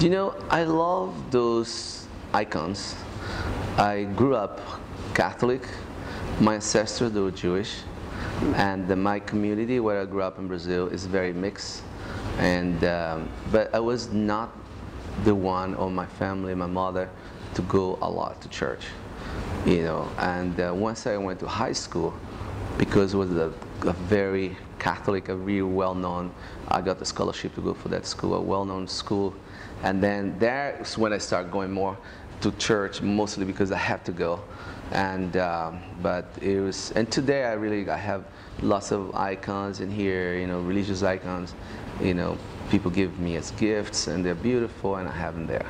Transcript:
You know, I love those icons. I grew up Catholic. My ancestors were Jewish, and the, my community where I grew up in Brazil is very mixed. And um, but I was not the one or my family, my mother, to go a lot to church. You know, and uh, once I went to high school, because it was a, a very Catholic, a really well-known, I got the scholarship to go for that school, a well-known school. And then that's when I started going more to church, mostly because I have to go. And um, but it was, and today I really I have lots of icons in here, you know, religious icons, you know, people give me as gifts, and they're beautiful, and I have them there.